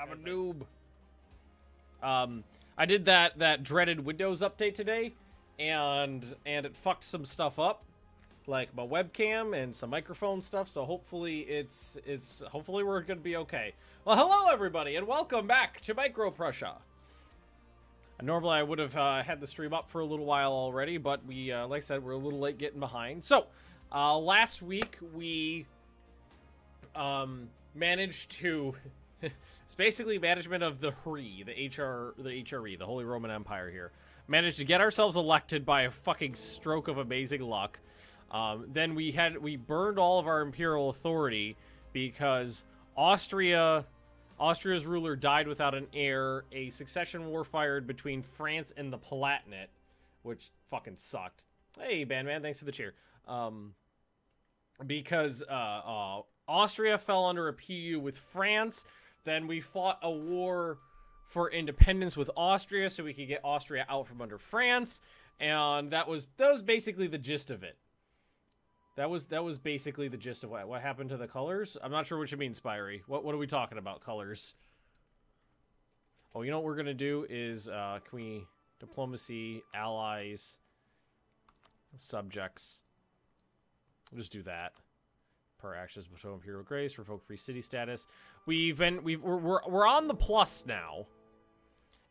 I'm a noob. Um, I did that that dreaded Windows update today, and and it fucked some stuff up, like my webcam and some microphone stuff. So hopefully it's it's hopefully we're gonna be okay. Well, hello everybody, and welcome back to Micro Prussia. Normally I would have uh, had the stream up for a little while already, but we, uh, like I said, we're a little late getting behind. So, uh, last week we um, managed to. It's basically management of the HRE, the HR, the HRE, the Holy Roman Empire here. Managed to get ourselves elected by a fucking stroke of amazing luck. Um, then we had we burned all of our imperial authority because Austria Austria's ruler died without an heir. A succession war fired between France and the Palatinate, which fucking sucked. Hey, Bandman, thanks for the cheer. Um, because uh, uh, Austria fell under a PU with France. Then we fought a war for independence with Austria so we could get Austria out from under France. And that was that was basically the gist of it. That was that was basically the gist of what what happened to the colors. I'm not sure what you mean, Spirey. What what are we talking about? Colors. Oh, you know what we're gonna do is uh, can we diplomacy, allies, subjects. We'll just do that. Per actions bestow imperial grace, revoke free city status. We've been we've we're, we're we're on the plus now.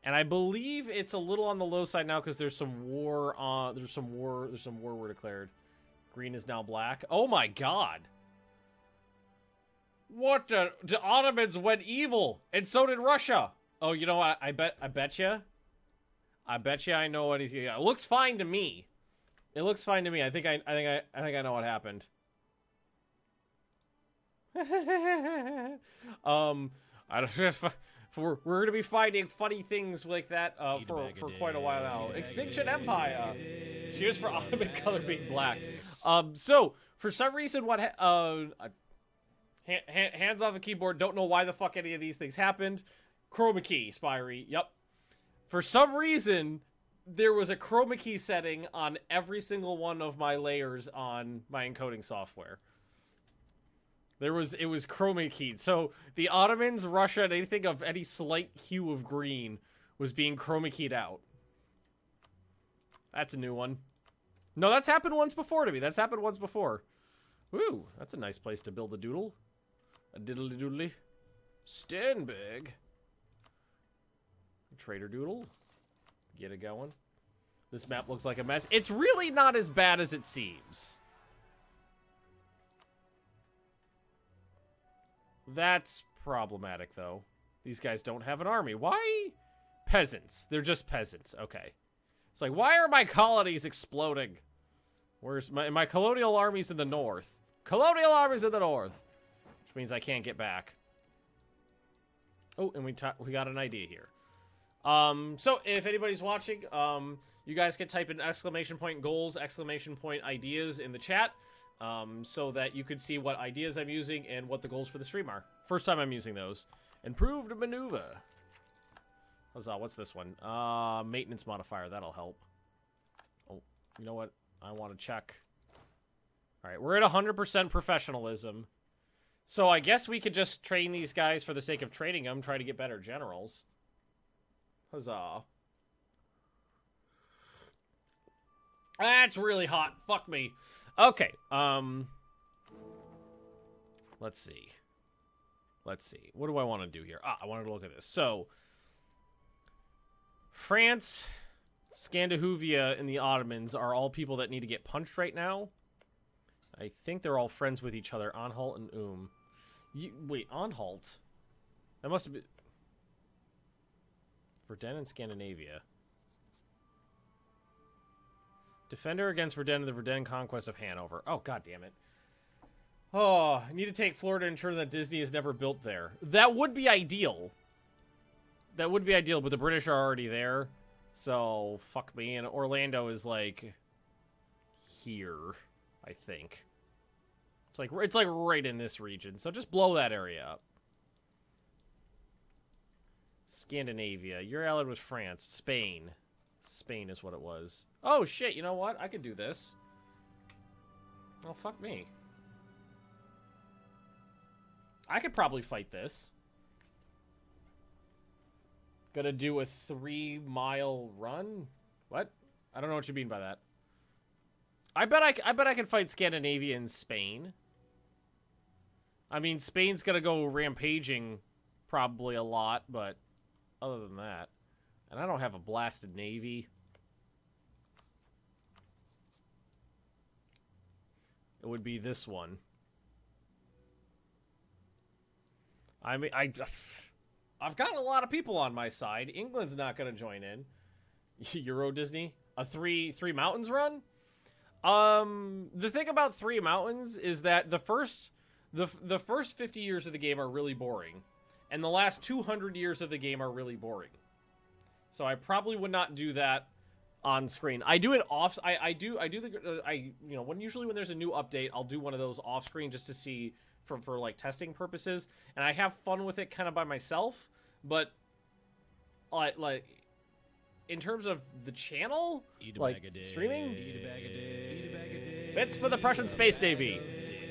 And I believe it's a little on the low side now because there's some war on there's some war there's some war were declared. Green is now black. Oh my god. What the, the Ottomans went evil, and so did Russia. Oh, you know what? I bet I bet you. I bet you I know anything. It looks fine to me. It looks fine to me. I think I I think I I think I know what happened. um, I don't know if, if we're, we're gonna be finding funny things like that uh, for for quite a while now. Extinction Empire. Cheers for Ottoman color being black. Um, so for some reason, what uh, hand, hand, hands off the keyboard. Don't know why the fuck any of these things happened. Chroma key, Spirey. Yep. For some reason, there was a chroma key setting on every single one of my layers on my encoding software. There was it was chroma keyed. So the Ottomans, Russia, and anything of any slight hue of green was being chroma keyed out. That's a new one. No, that's happened once before to me. That's happened once before. Woo, that's a nice place to build a doodle. A diddly doodly. Stenberg. Trader doodle. Get it going. This map looks like a mess. It's really not as bad as it seems. That's problematic, though. These guys don't have an army. Why? Peasants. They're just peasants. Okay. It's like, why are my colonies exploding? Where's my, my colonial armies in the north? Colonial armies in the north. Which means I can't get back. Oh, and we we got an idea here. Um, so if anybody's watching, um, you guys can type in exclamation point goals, exclamation point ideas in the chat, um, so that you can see what ideas I'm using and what the goals for the stream are. First time I'm using those. Improved maneuver. Huzzah, what's this one? Uh, maintenance modifier, that'll help. Oh, you know what? I want to check. Alright, we're at 100% professionalism. So I guess we could just train these guys for the sake of training them, try to get better generals. Huzzah. That's really hot. Fuck me. Okay, um... Let's see. Let's see. What do I want to do here? Ah, I wanted to look at this. So, France, Scandinavia, and the Ottomans are all people that need to get punched right now. I think they're all friends with each other. Anhalt and Um. You, wait, Anhalt? That must have been... Verden and Scandinavia. Defender against Verden and the Verden conquest of Hanover. Oh, god damn it. Oh, I need to take Florida and ensure that Disney is never built there. That would be ideal. That would be ideal, but the British are already there. So, fuck me. And Orlando is, like, here, I think. It's like, it's like right in this region. So just blow that area up. Scandinavia. You're allied with France. Spain. Spain is what it was. Oh, shit. You know what? I could do this. Well, fuck me. I could probably fight this. Gonna do a three mile run? What? I don't know what you mean by that. I bet I, I bet I can fight Scandinavia and Spain. I mean, Spain's gonna go rampaging probably a lot, but other than that, and I don't have a blasted navy. It would be this one. I mean, I just. I've got a lot of people on my side. England's not going to join in. Euro Disney, a three three mountains run. Um, the thing about three mountains is that the first the the first fifty years of the game are really boring, and the last two hundred years of the game are really boring. So I probably would not do that on screen. I do it off. I I do I do the uh, I you know when usually when there's a new update, I'll do one of those off screen just to see for for like testing purposes, and I have fun with it kind of by myself. But like like in terms of the channel, like streaming, it's for the Prussian Space Navy.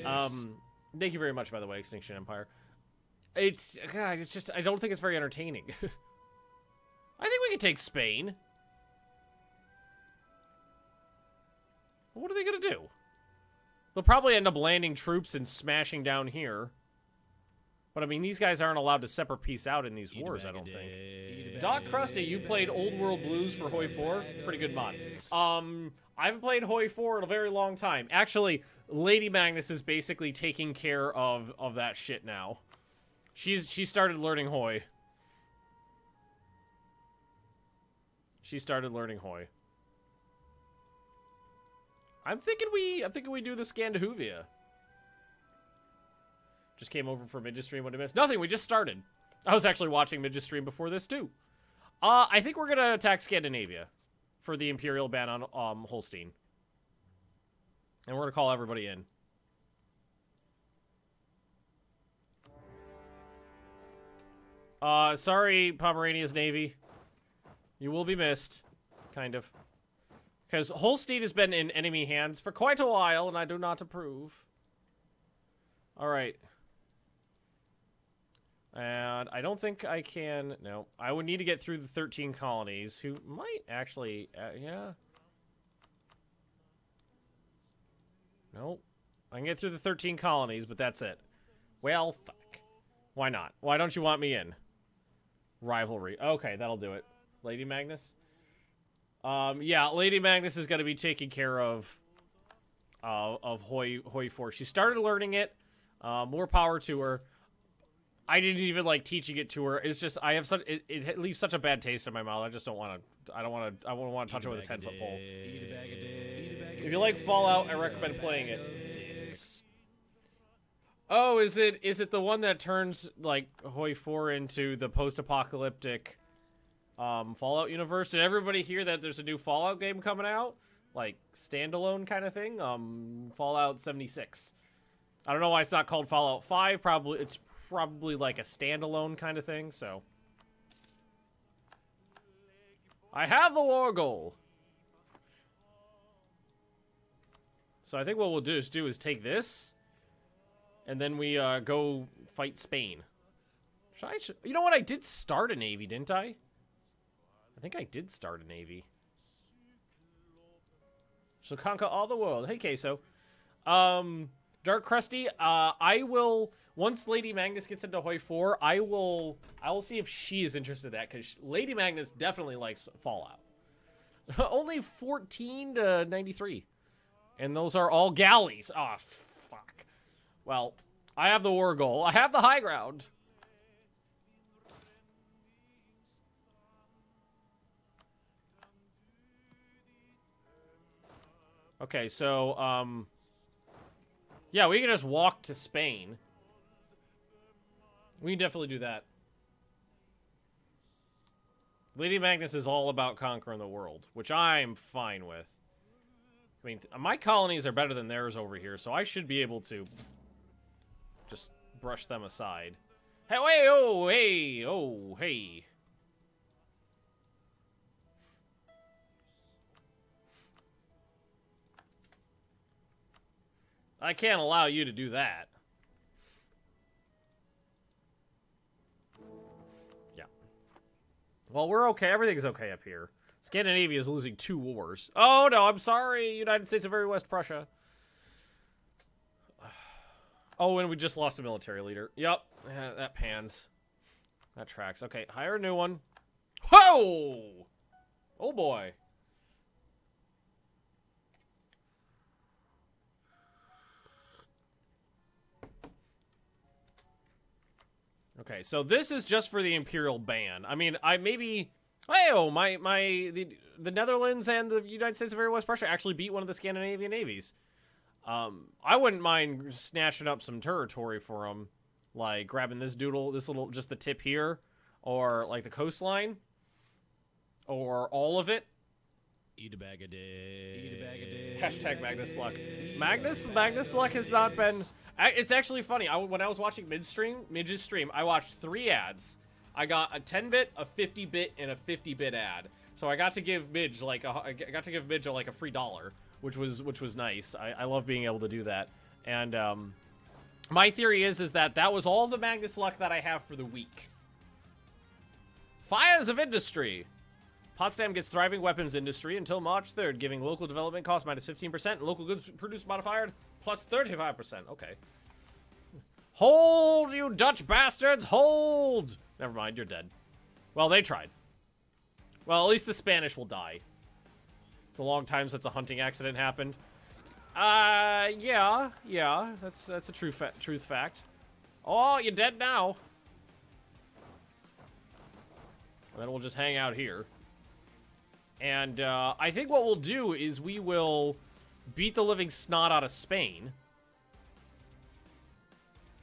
Um, thank you very much, by the way, Extinction Empire. It's God, it's just I don't think it's very entertaining. I think we could take Spain. What are they gonna do? They'll probably end up landing troops and smashing down here. But I mean, these guys aren't allowed to separate peace out in these Eat wars, I don't think. Doc Krusty, you played Old World Blues for Hoi 4? Pretty good mod. Um, I haven't played Hoi 4 in a very long time. Actually, Lady Magnus is basically taking care of, of that shit now. She's She started learning Hoi. She started learning Hoi. I'm thinking we I'm thinking we do the Scandahuvia. Just came over for Midget stream. What I missed? Nothing. We just started. I was actually watching Midget stream before this too. Uh, I think we're gonna attack Scandinavia for the Imperial ban on um Holstein, and we're gonna call everybody in. Uh, sorry, Pomerania's Navy. You will be missed, kind of. Because Holstein has been in enemy hands for quite a while, and I do not approve. Alright. And I don't think I can... No. I would need to get through the 13 colonies, who might actually... Uh, yeah. Nope. I can get through the 13 colonies, but that's it. Well, fuck. Why not? Why don't you want me in? Rivalry. Okay, that'll do it. Lady Magnus? Um, yeah, Lady Magnus is going to be taking care of uh, of Hoi, Hoi 4. She started learning it. Uh, more power to her. I didn't even like teaching it to her. It's just I have such it, it leaves such a bad taste in my mouth. I just don't want to. I don't want to. I won't want to touch it with a ten foot pole. If you like Fallout, I recommend playing it. Oh, is it is it the one that turns like Hoi Four into the post apocalyptic um, Fallout universe? Did everybody hear that there's a new Fallout game coming out? Like standalone kind of thing? Um, Fallout 76. I don't know why it's not called Fallout 5. Probably it's probably like a standalone kind of thing, so. I have the war goal. So I think what we'll do is do is take this, and then we uh, go fight Spain. Should I, should, you know what? I did start a navy, didn't I? I think I did start a navy. Shall conquer all the world. Hey, Queso. Um, Dark Krusty, uh, I will once Lady Magnus gets into Hoi 4, I will I will see if she is interested in that because Lady Magnus definitely likes Fallout. Only 14 to 93. And those are all galleys. Ah, oh, fuck. Well, I have the war goal. I have the high ground. Okay, so, um... Yeah, we can just walk to Spain. We can definitely do that. Lady Magnus is all about conquering the world, which I'm fine with. I mean, my colonies are better than theirs over here, so I should be able to just brush them aside. Hey, hey, oh, hey, oh, hey. I can't allow you to do that. Yeah. Well, we're okay. Everything's okay up here. Scandinavia is losing two wars. Oh, no, I'm sorry. United States of Very West Prussia. Oh, and we just lost a military leader. Yep, that pans. That tracks. Okay, hire a new one. Whoa! Oh, boy. Okay, so this is just for the Imperial ban. I mean, I maybe... Oh, my, my, the, the Netherlands and the United States of Very West Prussia actually beat one of the Scandinavian navies. Um, I wouldn't mind snatching up some territory for them. Like, grabbing this doodle, this little, just the tip here. Or, like, the coastline. Or all of it. Eat a bag of dicks. Eat a bag of dicks. Hashtag Magnus Luck. Magnus Magnus Luck has not been. I, it's actually funny. I, when I was watching midstream, Midge's stream, I watched three ads. I got a 10 bit, a 50 bit, and a 50 bit ad. So I got to give Midge like a, I got to give Midge like a free dollar, which was which was nice. I, I love being able to do that. And um, my theory is is that that was all the Magnus Luck that I have for the week. Fires of industry. Potsdam gets thriving weapons industry until March 3rd, giving local development cost minus 15% and local goods produced modifier plus 35%. Okay. Hold, you Dutch bastards! Hold! Never mind, you're dead. Well, they tried. Well, at least the Spanish will die. It's a long time since a hunting accident happened. Uh, yeah, yeah, that's that's a true fa truth fact. Oh, you're dead now. And then we'll just hang out here. And uh, I think what we'll do is we will beat the living snot out of Spain.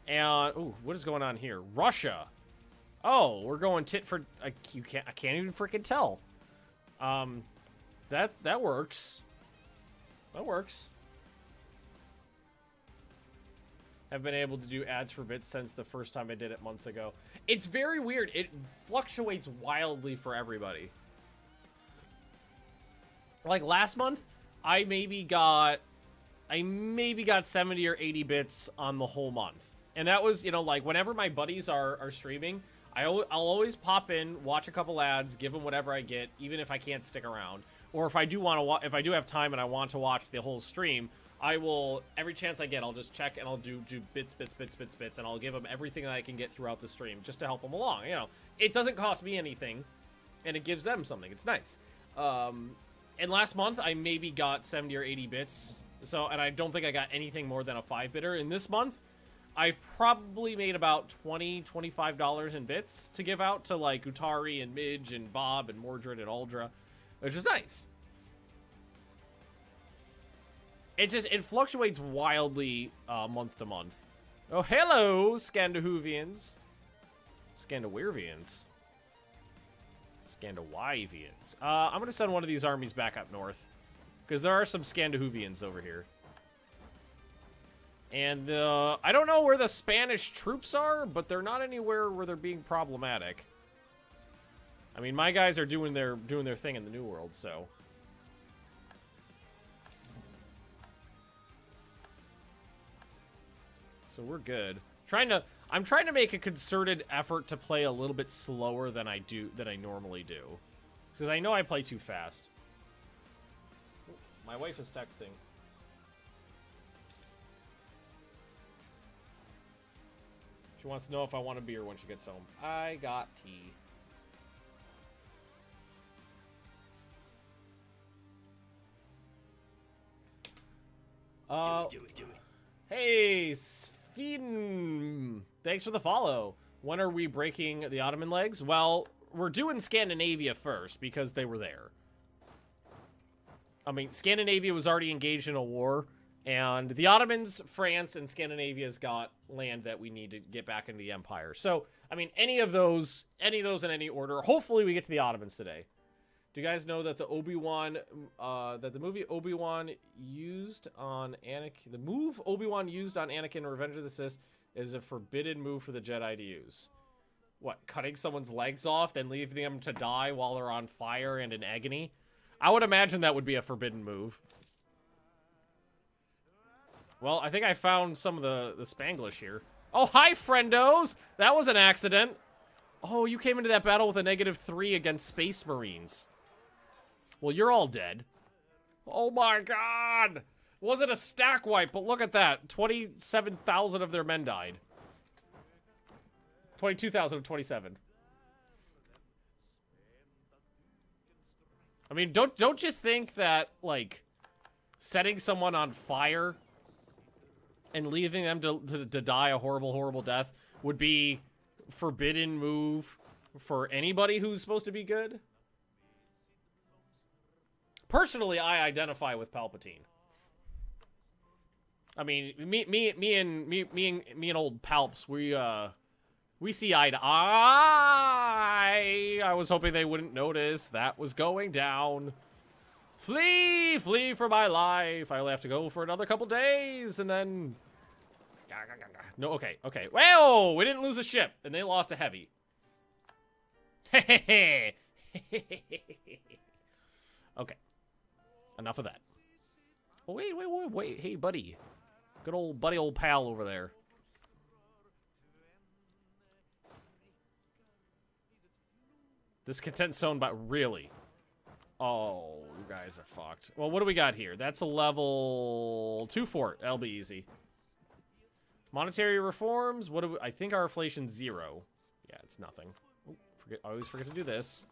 And ooh, what is going on here? Russia. Oh, we're going tit for. I, you can't. I can't even freaking tell. Um, that that works. That works. I've been able to do ads for bits since the first time I did it months ago. It's very weird. It fluctuates wildly for everybody. Like last month, I maybe got I maybe got 70 or 80 bits on the whole month. And that was, you know, like whenever my buddies are are streaming, I will always pop in, watch a couple ads, give them whatever I get, even if I can't stick around. Or if I do want to watch, if I do have time and I want to watch the whole stream, I will every chance I get, I'll just check and I'll do do bits, bits, bits, bits, bits, and I'll give them everything that I can get throughout the stream just to help them along. You know, it doesn't cost me anything, and it gives them something. It's nice. Um, and last month I maybe got 70 or 80 bits. So, and I don't think I got anything more than a five bitter. In this month, I've probably made about 20 $25 in bits to give out to like Utari and Midge and Bob and Mordred and Aldra, which is nice. It just, it fluctuates wildly uh, month to month. Oh, hello, Scandahuvians. Scandawervians. Scandawivians. Uh, I'm going to send one of these armies back up north. Because there are some Scandahuvians over here. And uh, I don't know where the Spanish troops are, but they're not anywhere where they're being problematic. I mean, my guys are doing their doing their thing in the New World, so. So we're good. Trying to I'm trying to make a concerted effort to play a little bit slower than I do than I normally do. Because I know I play too fast. My wife is texting. She wants to know if I want a beer when she gets home. I got tea. Uh, do it, do it. Hey, Sven. Thanks for the follow. When are we breaking the Ottoman legs? Well, we're doing Scandinavia first because they were there. I mean, Scandinavia was already engaged in a war, and the Ottomans, France, and Scandinavia's got land that we need to get back into the empire. So, I mean, any of those, any of those in any order. Hopefully, we get to the Ottomans today. Do you guys know that the Obi Wan, uh, that the movie Obi Wan used on Anakin, the move Obi Wan used on Anakin Revenge of the Sith is a forbidden move for the Jedi to use? What, cutting someone's legs off, then leaving them to die while they're on fire and in agony? I would imagine that would be a forbidden move. Well, I think I found some of the, the Spanglish here. Oh, hi, friendos! That was an accident. Oh, you came into that battle with a negative three against Space Marines. Well, you're all dead. Oh my god! Wasn't a stack wipe, but look at that. 27,000 of their men died. 22,000 of 27. I mean, don't don't you think that like setting someone on fire and leaving them to, to, to die a horrible, horrible death would be forbidden move for anybody who's supposed to be good? Personally, I identify with Palpatine. I mean, me, me, me, and me, me, and me and old Palps, we, uh, we see eye to eye. I was hoping they wouldn't notice that was going down. Flee, flee for my life. I'll have to go for another couple days, and then. No, okay, okay. Well, we didn't lose a ship, and they lost a heavy. okay. Enough of that. Wait, wait, wait, wait. Hey, buddy. Good old buddy, old pal over there. Discontent zone, but really? Oh, you guys are fucked. Well, what do we got here? That's a level 2 fort. That'll be easy. Monetary reforms. What do we, I think our inflation's zero. Yeah, it's nothing. Oh, forget, I always forget to do this.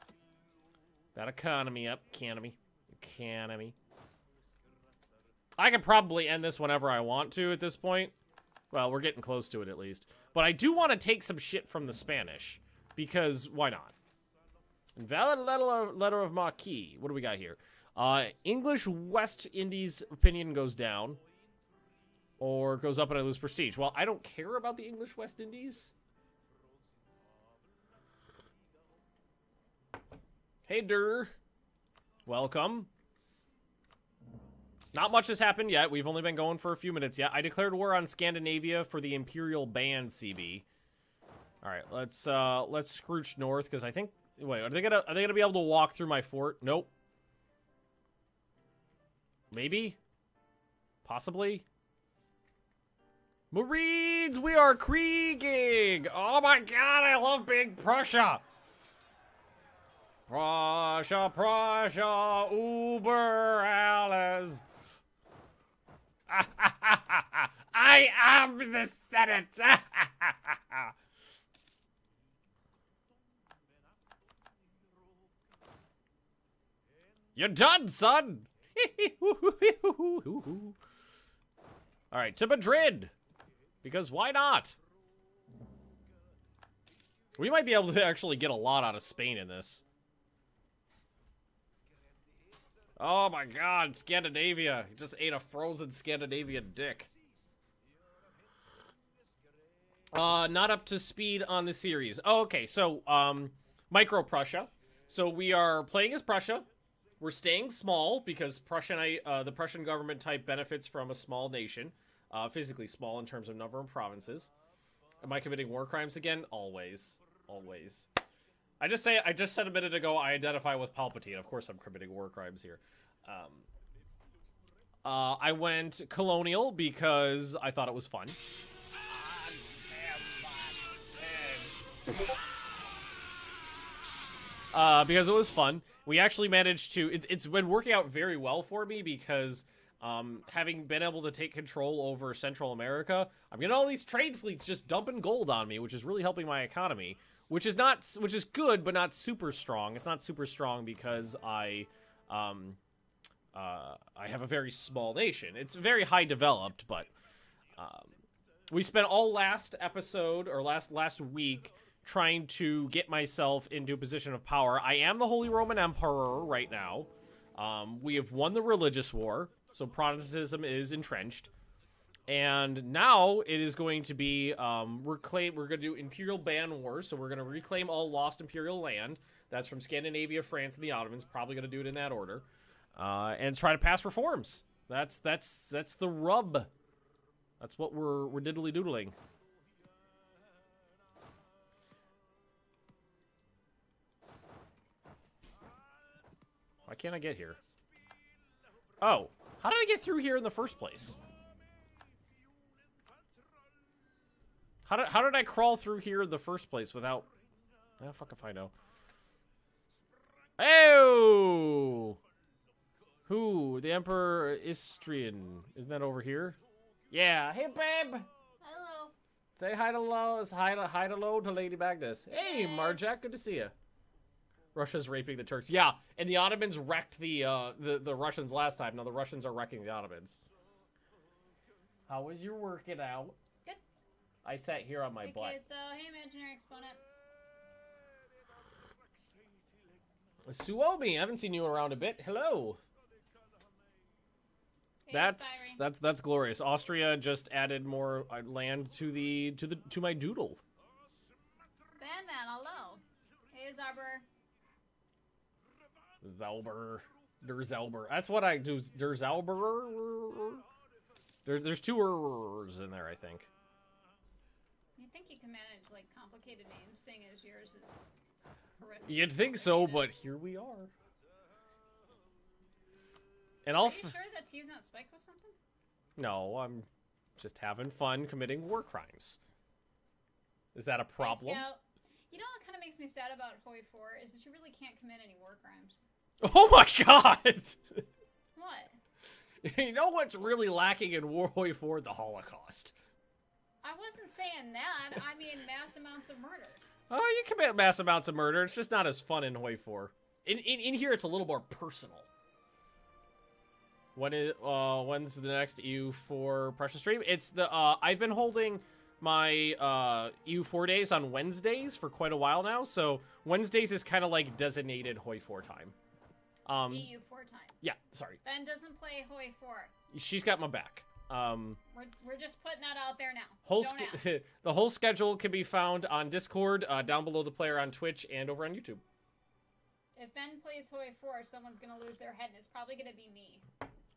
That economy up. Economy. Economy. I could probably end this whenever I want to at this point. Well, we're getting close to it at least. But I do want to take some shit from the Spanish. Because why not? Invalid letter of, letter of marque. What do we got here? Uh, English West Indies opinion goes down. Or goes up and I lose prestige. Well, I don't care about the English West Indies. Hey, Durr. Welcome. Not much has happened yet. We've only been going for a few minutes yet. I declared war on Scandinavia for the Imperial Ban CB. All right, let's uh let's scrooch north because I think wait, are they gonna are they gonna be able to walk through my fort? Nope. Maybe. Possibly. Marines, we are Krieging! Oh my god, I love Big Prussia! Prussia, Prussia, Uber alles! I am the Senate! You're done, son! Alright, to Madrid! Because why not? We might be able to actually get a lot out of Spain in this. Oh my god, Scandinavia. He just ate a frozen Scandinavian dick. Uh, not up to speed on the series. Oh, okay, so, um, Micro Prussia. So we are playing as Prussia. We're staying small because Prussian, uh, the Prussian government type benefits from a small nation. Uh, physically small in terms of number of provinces. Am I committing war crimes again? Always. Always. I just say I just said a minute ago I identify with Palpatine. Of course I'm committing war crimes here. Um, uh, I went colonial because I thought it was fun. Uh, because it was fun. We actually managed to. It, it's been working out very well for me because um, having been able to take control over Central America, I'm getting all these trade fleets just dumping gold on me, which is really helping my economy. Which is not, which is good, but not super strong. It's not super strong because I, um, uh, I have a very small nation. It's very high developed, but um, we spent all last episode or last last week trying to get myself into a position of power. I am the Holy Roman Emperor right now. Um, we have won the religious war, so Protestantism is entrenched. And now it is going to be um, reclaim. We're going to do Imperial Ban Wars, so we're going to reclaim all lost Imperial land. That's from Scandinavia, France, and the Ottomans. Probably going to do it in that order, uh, and try to pass reforms. That's that's that's the rub. That's what we're we're diddly doodling. Why can't I get here? Oh, how did I get through here in the first place? How did, how did I crawl through here in the first place without... Ah, fuck if I know. Oh! Who? The Emperor Istrian. Isn't that over here? Yeah. Hey, babe! Hello. Say hi to Lo. Hi to, hi to Lo to Lady Magnus. Hey, Yes. Marjack. Good to see you. Russia's raping the Turks. Yeah, and the Ottomans wrecked the, uh, the, the Russians last time. Now the Russians are wrecking the Ottomans. How was your working out? I sat here on my okay, butt. so hey, imaginary exponent. Suomi, I haven't seen you around a bit. Hello. Hey, That's that's that's glorious. Austria just added more uh, land to the to the to my doodle. Bandman, hello. Hey, Zarber. Zelber, Der Zelber. That's what I do. Der Zelber. There, there's two ers in there, I think. You think you can manage like complicated names, seeing as yours is horrific. You'd think so, but here we are. And I'll. Are you sure that T's not spiked with something? no, I'm just having fun committing war crimes. Is that a problem? You know what kind of makes me sad about Hoi 4 is that you really can't commit any war crimes. Oh my god! What? you know what's really lacking in Warhoi 4? The Holocaust. I wasn't saying that. I mean mass amounts of murder. Oh, you commit mass amounts of murder. It's just not as fun in Hoi 4. In, in, in here, it's a little more personal. When is uh when's the next EU4 Prussia stream? It's the uh I've been holding my uh EU4 days on Wednesdays for quite a while now, so Wednesdays is kind of like designated Hoi 4 time. Um EU 4 time. yeah, sorry. Ben doesn't play Hoi 4. She's got my back. Um We're, we're just putting that out there now. whole Don't sch- ask. the whole schedule can be found on Discord, uh, down below the player on Twitch and over on YouTube. If Ben plays Hoi 4, someone's gonna lose their head, and it's probably gonna be me.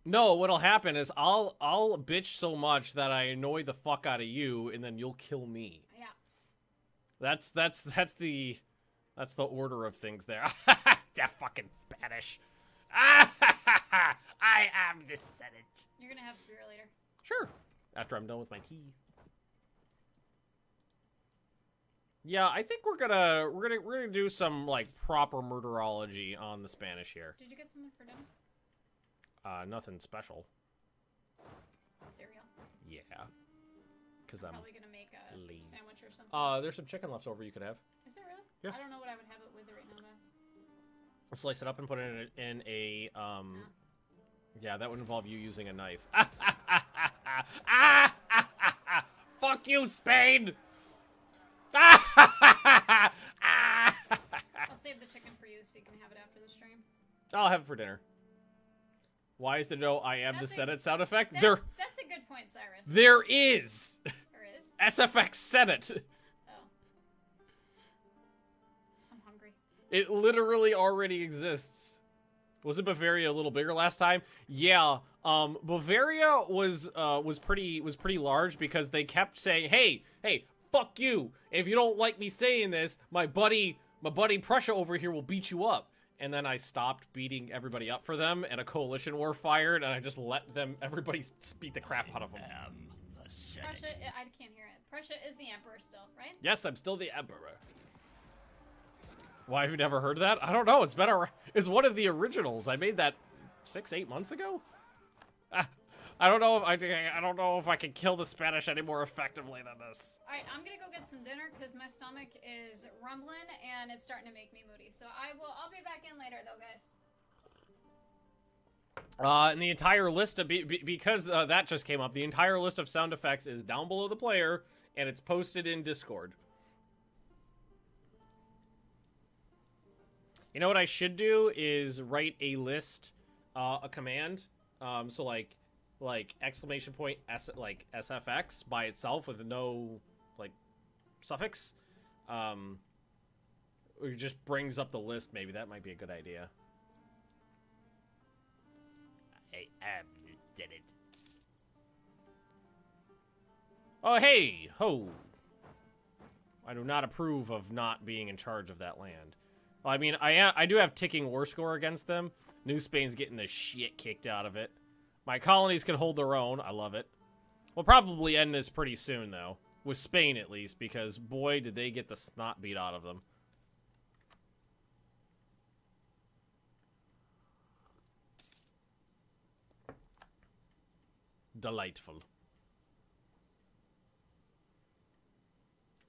No, what'll happen is I'll I'll bitch so much that I annoy the fuck out of you, and then you'll kill me. Yeah. That's that's that's the that's the order of things there. that fucking Spanish. I am the Senate. You're gonna have beer later. Sure. After I'm done with my tea. Yeah, I think we're gonna we're gonna we're gonna do some like proper murderology on the Spanish here. Did you get something for dinner? Uh, nothing special. Cereal. Yeah. Cause I'm. Probably gonna make a lazy. sandwich or something. Uh, there's some chicken left over you could have. Is it really? yeah. I don't know what I would have it with right now, though. Slice it up and put it in a, in a um. Yeah, that would involve you using a knife. Fuck you, Spain! I'll save the chicken for you so you can have it after the stream. I'll have it for dinner. Why is there no I am That's the a- Senate sound effect? That's, There, that's a good point, Cyrus. there is there is. SFX Senate. Oh. I'm hungry. It literally already exists. Wasn't Bavaria a little bigger last time? Yeah. Um, Bavaria was uh, was pretty was pretty large because they kept saying, "Hey, hey, fuck you! If you don't like me saying this, my buddy, my buddy Prussia over here will beat you up." And then I stopped beating everybody up for them, and a coalition war fired, and I just let them everybody beat the crap out of them. Am the Prussia, I can't hear it. Prussia is the emperor still, right? Yes, I'm still the emperor. Why have you never heard that? I don't know. It's better. It's one of the originals. I made that six, eight months ago. I don't know if I. I don't know if I can kill the Spanish any more effectively than this. All right, I'm gonna go get some dinner because my stomach is rumbling and it's starting to make me moody. So I will. I'll be back in later, though, guys. Uh, and the entire list of be, be, because uh, that just came up. The entire list of sound effects is down below the player, and it's posted in Discord. You know what I should do is write a list, uh, a command. Um, so like, like exclamation point s like sfx by itself with no like suffix. Um, it just brings up the list. Maybe that might be a good idea. I am Senate. Oh, hey, ho. I do not approve of not being in charge of that land. Well, I mean, I I do have ticking war score against them. New Spain's getting the shit kicked out of it. My colonies can hold their own. I love it. We'll probably end this pretty soon, though. With Spain, at least, because, boy, did they get the snot beat out of them. Delightful.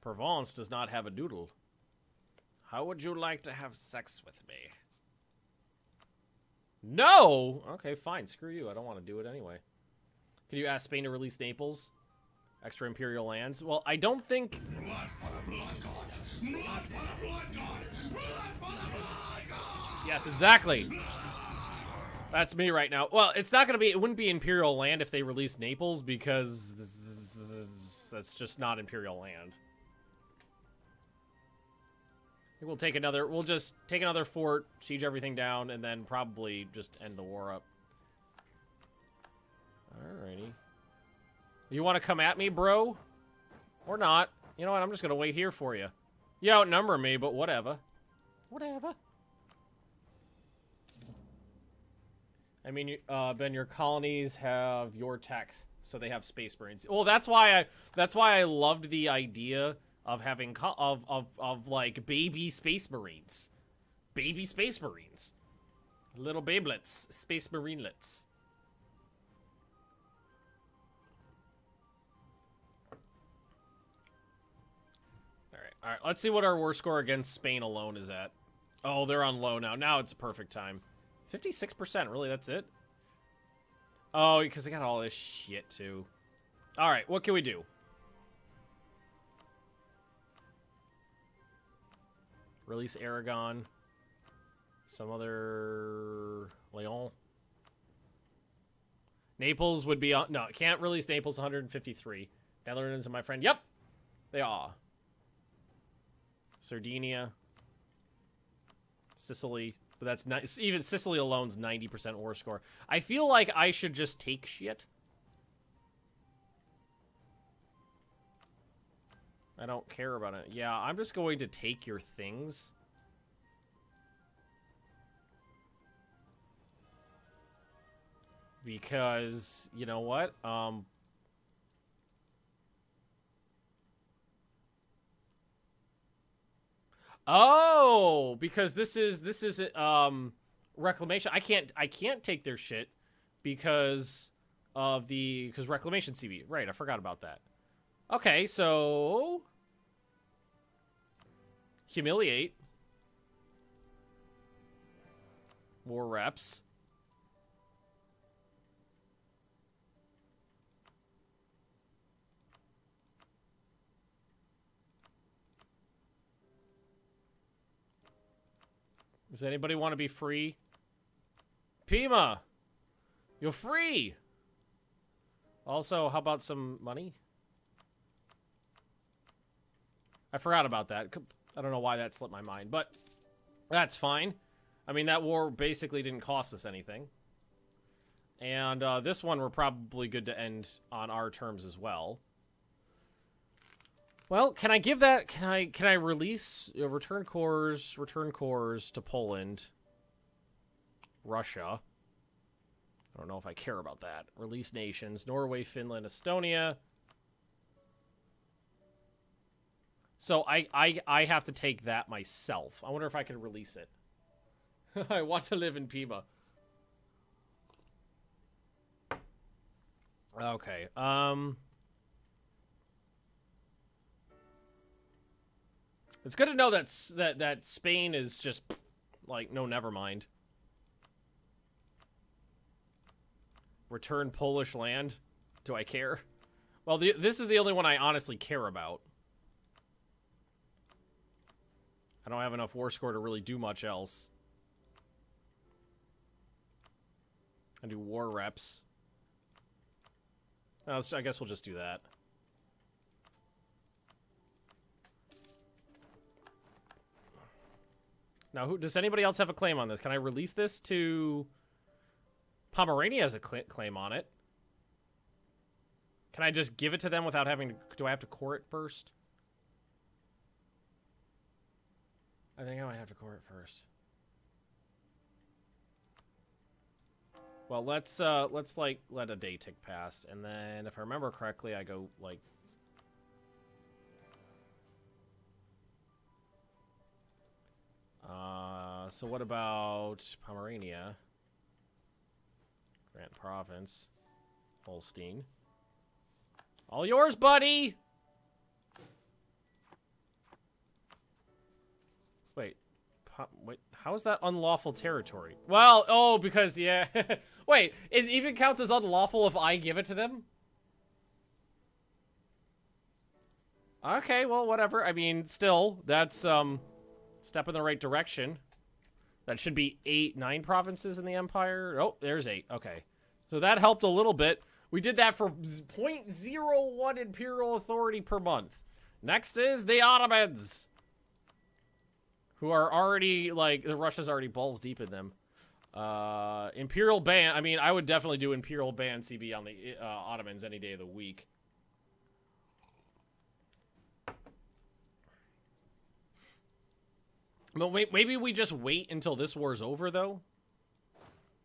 Provence does not have a doodle. How would you like to have sex with me? No! Okay, fine. Screw you. I don't want to do it anyway. Can you ask Spain to release Naples? Extra Imperial lands? Well, I don't think... Blood for the blood god! Blood for the blood god! Blood for the blood god! Yes, exactly. That's me right now. Well, it's not going to be... It wouldn't be Imperial land if they released Naples because... That's just not Imperial land. We'll take another... We'll just take another fort, siege everything down, and then probably just end the war up. Alrighty. You want to come at me, bro? Or not? You know what? I'm just going to wait here for you. You outnumber me, but whatever. Whatever. I mean, uh, Ben, your colonies have your techs, so they have space marines. Well, that's why I that's why I loved the idea of having co- of of of like baby space marines, baby space marines, little babelets, space marinelets. All right, all right. Let's see what our war score against Spain alone is at. Oh, they're on low now. Now it's a perfect time. 56%, really? That's it? Oh, because I got all this shit, too. All right, what can we do? Release Aragon. Some other... Leon. Naples would be on... No, can't release Naples 153. Netherlands and my friend. Yep, they are. Sardinia. Sicily. But that's not even Sicily alone's 90% war score. I feel like I should just take shit. I don't care about it. Yeah, I'm just going to take your things. Because, you know what? Um Oh, because this is this is um reclamation. I can't I can't take their shit because of the because reclamation CB. Right, I forgot about that. Okay, so humiliate More reps. Does anybody want to be free? Pima! You're free! Also, how about some money? I forgot about that. I don't know why that slipped my mind, but that's fine. I mean, that war basically didn't cost us anything. And uh, this one we're probably good to end on our terms as well. Well, can I give that? Can I can I release uh, return cores return cores to Poland, Russia? I don't know if I care about that. Release nations: Norway, Finland, Estonia. So I I I have to take that myself. I wonder if I can release it. I want to live in Pima. Okay. Um. It's good to know that that that Spain is just like no, never mind. Return Polish land. Do I care? Well, the, this is the only one I honestly care about. I don't have enough war score to really do much else. I do war reps. Uh, I guess we'll just do that. Now, who does anybody else have a claim on this? Can I release this to Pomerania has a cl claim on it? Can I just give it to them without having to? Do I have to core it first? I think I might have to core it first. Well, let's uh let's like let a day tick past, and then if I remember correctly, I go like Uh, so what about Pomerania? Grant Province. Holstein. All yours, buddy! Wait. Wait, how is that unlawful territory? Well, oh, because, yeah. Wait, it even counts as unlawful if I give it to them? Okay, well, whatever. I mean, still, that's, um, step in the right direction. That should be eight, nine provinces in the empire. Oh, there's eight. Okay. So that helped a little bit. We did that for z- 0.01 imperial authority per month. Next is the Ottomans, who are already, like, the Russia's already balls deep in them. Uh, Imperial ban. I mean, I would definitely do Imperial ban CB on the uh, Ottomans any day of the week. But wait, maybe we just wait until this war's over, though.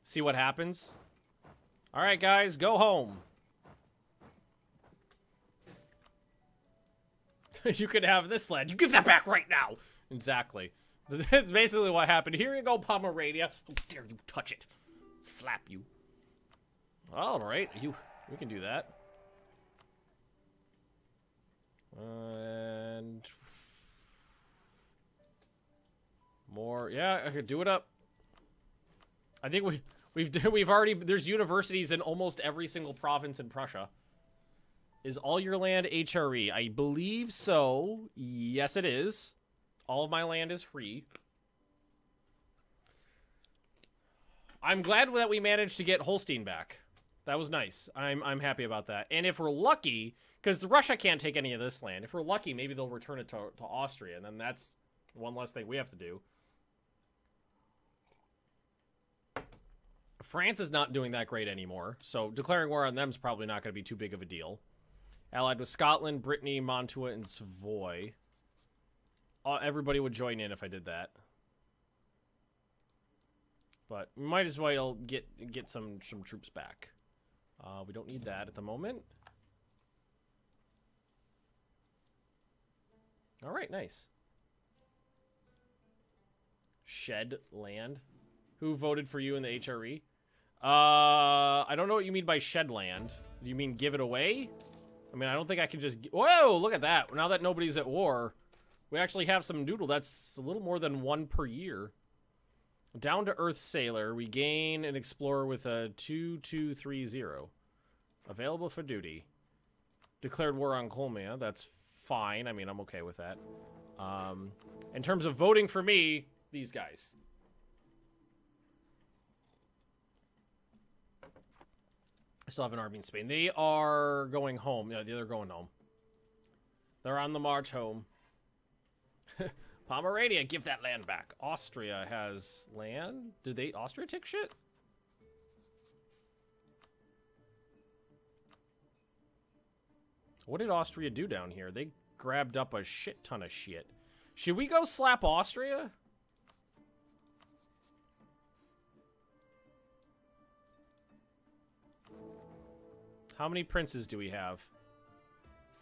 See what happens. All right, guys, go home. you can have this land. You give that back right now. Exactly. That's basically what happened. Here you go, Pomerania. How dare you touch it? Slap you. All right, you. We can do that. And more. Yeah, I could do it up. I think we we've we've already there's universities in almost every single province in Prussia. Is all your land HRE? I believe so. Yes, it is. All of my land is free. I'm glad that we managed to get Holstein back. That was nice. I'm I'm happy about that. And if we're lucky, because Russia can't take any of this land, if we're lucky, maybe they'll return it to, to Austria, and then that's one less thing we have to do. France is not doing that great anymore, so declaring war on them is probably not going to be too big of a deal. Allied with Scotland, Brittany, Mantua, and Savoy. Uh, everybody would join in if I did that. But we might as well get get some some troops back. Uh, we don't need that at the moment. All right, nice. Shed land. Who voted for you in the HRE? Uh, I don't know what you mean by shed land. Do you mean give it away? I mean, I don't think I can just. Whoa! Look at that. Now that nobody's at war, we actually have some noodle. That's a little more than one per year. Down to Earth Sailor, we gain an Explorer with a 2230. Available for duty. Declared war on Colmea. That's fine. I mean, I'm okay with that. Um, in terms of voting for me, these guys. I still have an army in Spain. They are going home. Yeah, they're going home. They're on the march home. Pomerania, give that land back. Austria has land. Did they Austria take shit? What did Austria do down here? They grabbed up a shit ton of shit. Should we go slap Austria? How many princes do we have?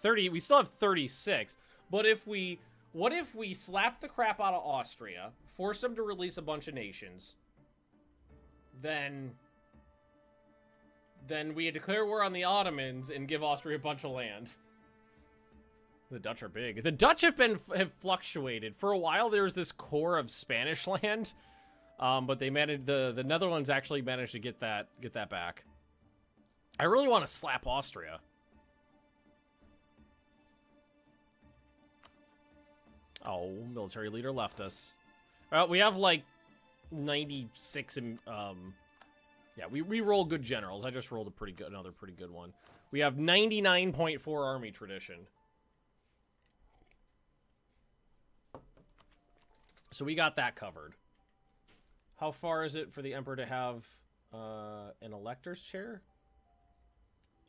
30. We still have 36. But if we what if we slap the crap out of Austria, force them to release a bunch of nations, then then we declare war on the Ottomans and give Austria a bunch of land. The Dutch are big. The Dutch have been have fluctuated. For a while there was this core of Spanish land. Um, but they managed the the Netherlands actually managed to get that get that back. I really want to slap Austria. Oh, military leader left us. We have like 96 and um yeah, we re-roll good generals. I just rolled a pretty good another pretty good one. We have 99.4 army tradition. So we got that covered. How far is it for the emperor to have uh, an elector's chair?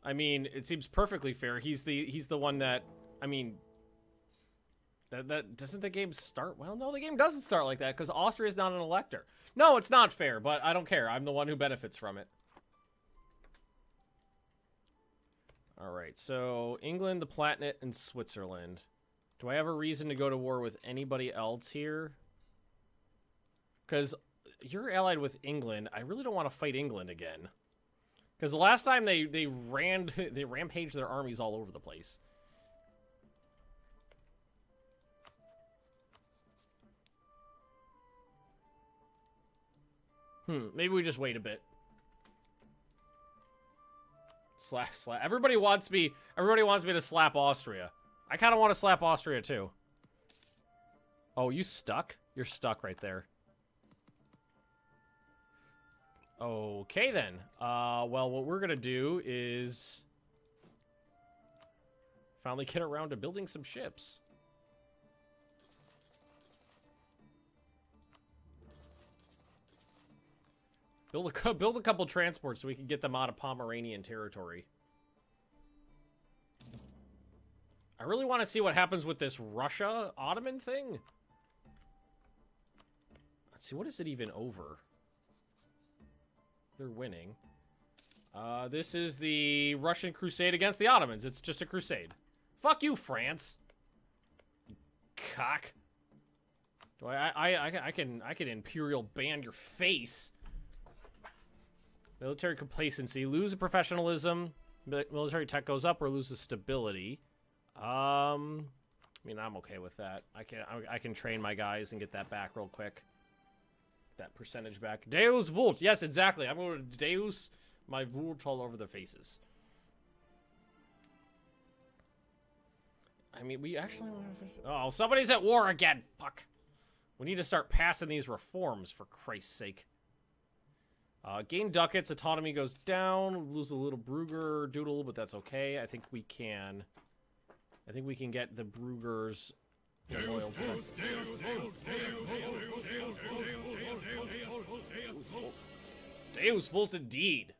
I mean, it seems perfectly fair. He's the he's the one that I mean that that doesn't the game start well? No, the game doesn't start like that because Austria is not an elector. No, it's not fair, but I don't care. I'm the one who benefits from it. All right, so England, the Palatinate, and Switzerland. Do I have a reason to go to war with anybody else here? Because you're allied with England. I really don't want to fight England again. Because the last time they they ran they rampaged their armies all over the place. Hmm, maybe we just wait a bit. Slap, slap. Everybody wants me. Everybody wants me to slap Austria. I kind of want to slap Austria too. Oh, you stuck? You're stuck right there. Okay then. Uh, well, what we're gonna do is finally get around to building some ships. Build a build a couple transports so we can get them out of Pomeranian territory. I really want to see what happens with this Russia Ottoman thing. Let's see, what is it even over? They're winning. Uh, this is the Russian crusade against the Ottomans. It's just a crusade. Fuck you, France. Cock. Do I, I, I, I can, I can imperial ban your face. Military complacency, lose professionalism. mi- Military tech goes up or loses stability. Um, I mean, I'm okay with that. I can, I, I can train my guys and get that back real quick. That percentage back. Deus Vult. Yes, exactly. I'm going to Deus my Vult all over their faces. I mean, we actually. Oh, somebody's at war again. Fuck. We need to start passing these reforms for Christ's sake. Uh, gain ducats, autonomy goes down, lose a little Burgher doodle, but that's okay. I think we can. I think we can get the Burghers loyal to them. Deus Vult indeed.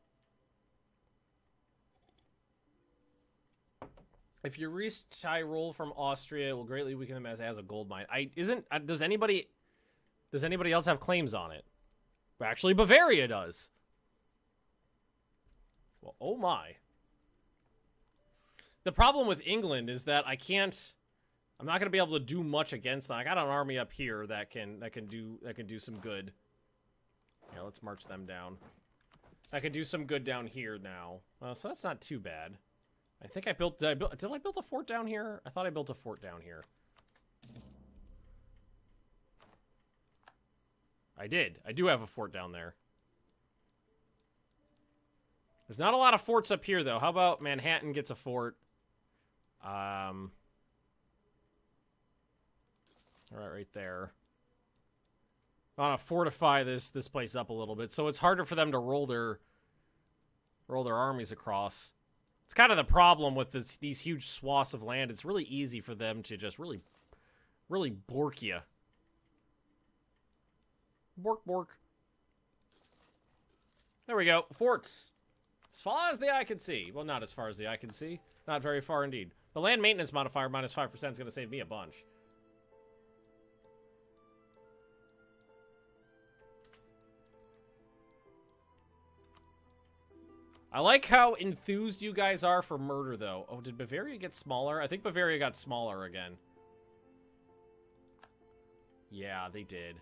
If you reach Tyrol from Austria, it will greatly weaken them as as a gold mine. I isn't. Uh, does anybody? Does anybody else have claims on it? Actually, Bavaria does. Well, oh my. The problem with England is that I can't. I'm not going to be able to do much against them. I got an army up here that can that can do that can do some good. Yeah, let's march them down. I can do some good down here now. So that's not too bad. I think I built. Did I build? Did I build a fort down here? I thought I built a fort down here. I did. I do have a fort down there. There's not a lot of forts up here, though. How about Manhattan gets a fort? Um. All right, right there. I want to fortify this this place up a little bit, so it's harder for them to roll their roll their armies across. It's kind of the problem with this, these huge swaths of land. It's really easy for them to just really, really bork you. Bork, bork. There we go. Forts. As far as the eye can see. Well, not as far as the eye can see. Not very far indeed. The land maintenance modifier minus 5% is going to save me a bunch. I like how enthused you guys are for murder, though. Oh, did Bavaria get smaller? I think Bavaria got smaller again. Yeah, they did.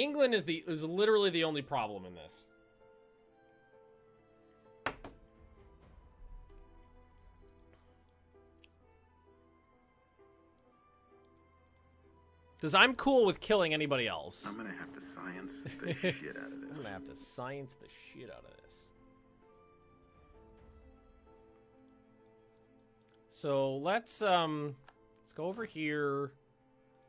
England is the is literally the only problem in this. Because I'm cool with killing anybody else. I'm gonna have to science the shit out of this. I'm gonna have to science the shit out of this. So let's um let's go over here.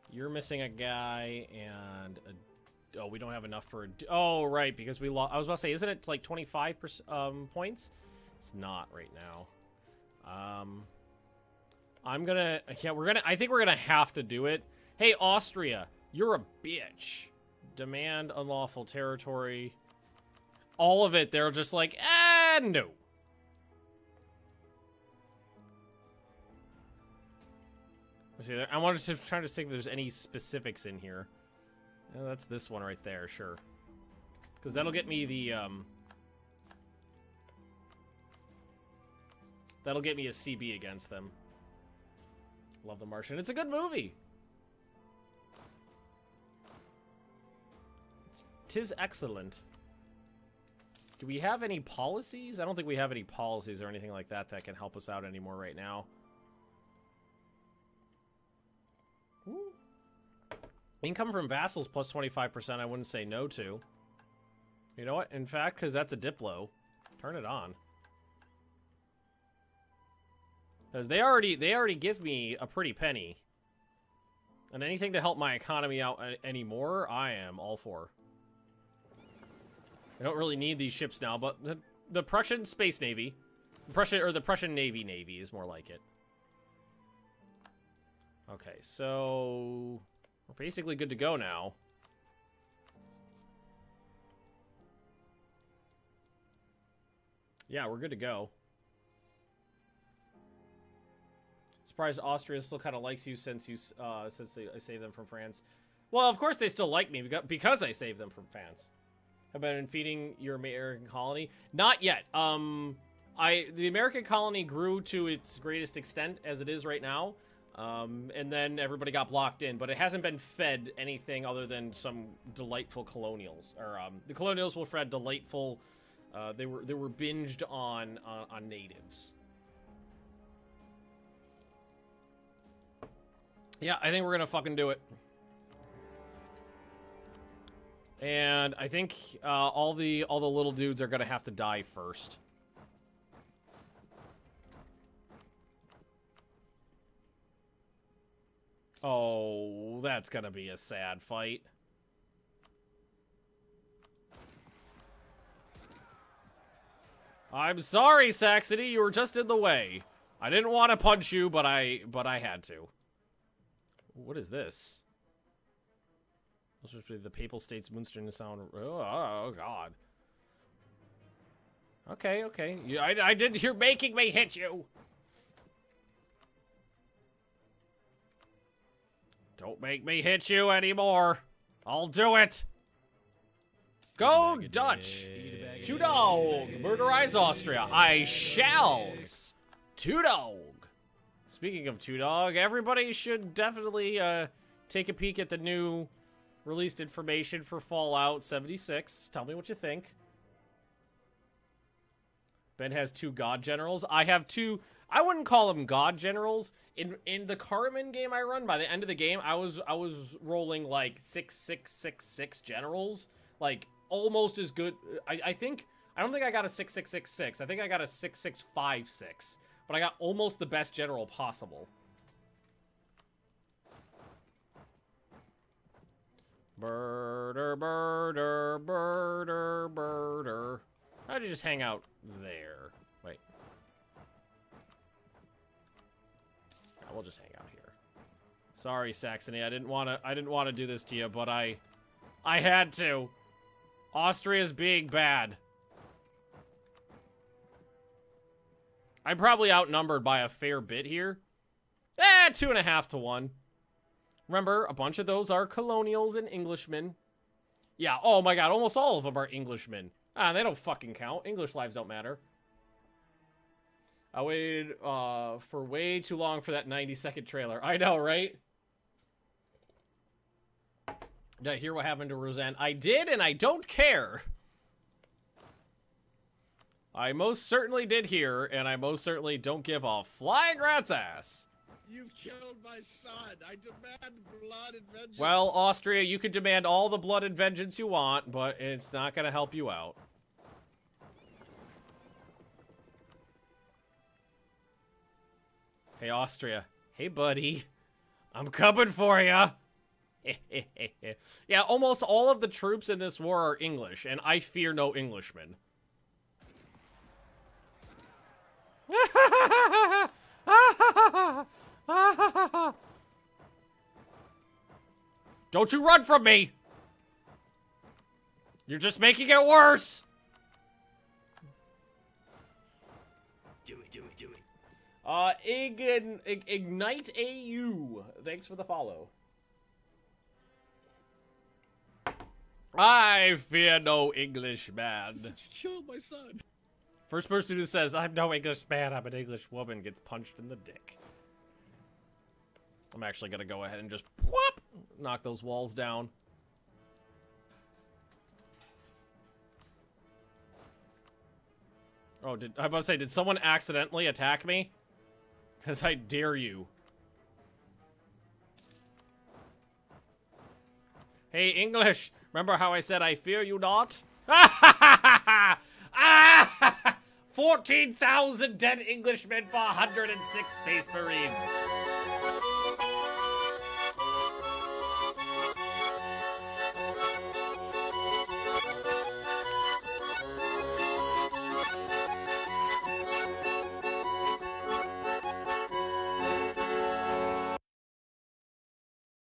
You're missing a guy and a oh we don't have enough for oh right because we lost. I was about to say isn't it like 25 um points? It's not right now. Um, I'm gonna yeah we're gonna I think we're gonna have to do it. Hey Austria, you're a bitch. Demand unlawful territory. All of it, they're just like, ah, no. See, I wanted to try to think if there's any specifics in here. That's this one right there, sure. Because that'll get me the, um... That'll get me a CB against them. Love The Martian. It's a good movie. It's, tis excellent. Do we have any policies? I don't think we have any policies or anything like that that can help us out anymore right now. Income from vassals plus 25%, I wouldn't say no to. You know what? In fact, because that's a Diplo, turn it on. Because they already they already give me a pretty penny. And anything to help my economy out anymore, I am all for. I don't really need these ships now, but the, the Prussian Space Navy, Prussian or the Prussian Navy Navy is more like it. Okay, so we're basically good to go now. Yeah, we're good to go. Surprised Austria still kind of likes you since you uh, since they, I saved them from France. Well, of course they still like me beca- because I saved them from France. Have been feeding your American colony? Not yet. Um, I the American colony grew to its greatest extent as it is right now. Um, and then everybody got blocked in, but it hasn't been fed anything other than some delightful colonials. Or um, the colonials were fed delightful. Uh, they were they were binged on on, on natives. Yeah, I think we're gonna fucking do it. And I think uh, all the all the little dudes are gonna have to die first. Oh, that's gonna be a sad fight. I'm sorry, Saxony. You were just in the way. I didn't want to punch you, but I but I had to. What is this? The Papal States Munster sound. Oh, God. Okay, okay. I, I did. You're making me hit you. Don't make me hit you anymore. I'll do it. Go Dutch. Two dog. Murderize Austria. I shall. Two dog. Speaking of two dog, everybody should definitely uh, take a peek at the new released information for Fallout 76. Tell me what you think. Ben has two god generals. I have two. I wouldn't call them god generals. In in the Carmen game I run, by the end of the game, I was I was rolling like six six six six generals, like almost as good. I, I think I don't think I got a six six six six. I think I got a six six five six, but I got almost the best general possible. Birder, birder, birder, birder. How'd you just hang out there? We'll just hang out here. Sorry, Saxony. I didn't want to. I didn't want to do this to you, but I, I had to. Austria's being bad. I'm probably outnumbered by a fair bit here. Eh, two and a half to one. Remember, a bunch of those are colonials and Englishmen. Yeah, oh my god, almost all of them are Englishmen. Ah, they don't fucking count. English lives don't matter. I waited uh, for way too long for that 90 second trailer. I know, right? Did I hear what happened to Roseanne? I did, and I don't care. I most certainly did hear, and I most certainly don't give a flying rat's ass. You've killed my son. I demand blood and vengeance. Well, Austria, you can demand all the blood and vengeance you want, but it's not going to help you out. Hey, Austria. Hey, buddy. I'm coming for you. yeah, almost all of the troops in this war are English, and I fear no Englishmen. Don't you run from me! You're just making it worse! Uh, Ign Ig- Ignite AU. Thanks for the follow. I fear no English man. It's killed my son. First person who says, I'm no English man, I'm an English woman, gets punched in the dick. I'm actually gonna go ahead and just whoop, knock those walls down. Oh, did I was about to say, did someone accidentally attack me? Because I dare you. Hey, English, remember how I said I fear you not? Ah! 14,000 dead Englishmen for 106 Space Marines.